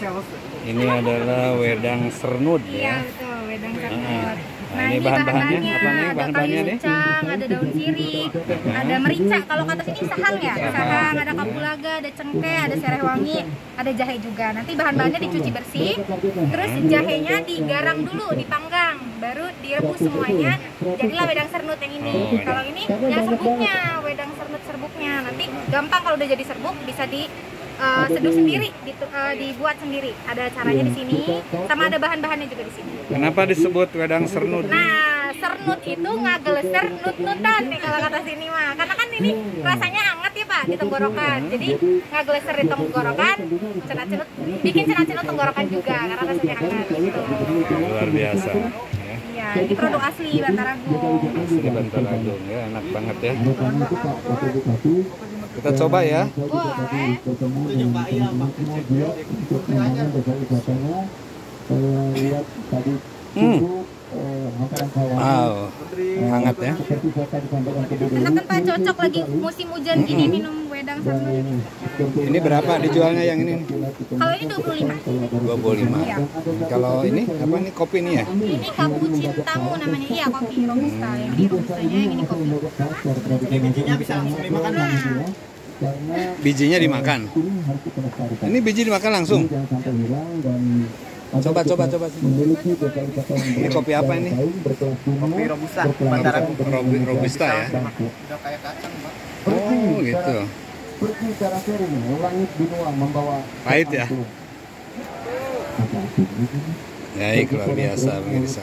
Ini adalah wedang sernut Iya ya. betul, wedang Ah, sernut. nah, ini bahan-bahannya apa nih? Bahan-bahannya ucang, ada daun sirih, ada merica. Kalau kata sini sahang ya, sahang. Ada kapulaga, ada cengkeh, ada serai wangi, ada jahe juga. Nanti bahan-bahannya dicuci bersih, terus jahenya digarang dulu, dipanggang, baru direbus semuanya. Jadilah wedang sernut yang ini. Oh, iya. Kalau ini ya serbuknya, wedang sernut serbuknya. Nanti gampang kalau udah jadi serbuk bisa di eh, seduh sendiri, ditu- eh, dibuat sendiri. Ada caranya di sini, sama ada bahan-bahannya juga di sini. Kenapa disebut wedang sernut? Nah, sernut itu ngageleser nut-nutan nih kalau kata sini mah. Karena kan ini rasanya hangat ya Pak di tenggorokan. Jadi ngageleser di tenggorokan, cenat-cenut, bikin cenat-cenut tenggorokan juga karena rasanya hangat gitu. Luar biasa. Ya. Iya, ini produk asli Bantaragung. Asli Bantar Agung ya, enak banget ya. Kita coba ya. Boleh. Hmm. Wow, hangat ya. Enak kan Pak cocok lagi musim hujan gini minum wedang sernut. Ini berapa dijualnya yang ini? Kalau ini 25. 25. Iya. Kalau ini apa nih kopi nih ya? Ini cappuccino tamu namanya. Iya, kopi robusta. Yang ini robustanya, yang ini kopi. Ini bijinya bisa langsung dimakan bang. Nah, Bijinya dimakan. Ini biji dimakan langsung. Coba coba coba. Ini kopi apa ini? Kopi robusta, robusta ya. Udah kayak kacang bang. Oh gitu. Pergi secara sering, langit benua membawa Pahit ya. Baik luar biasa pemirsa.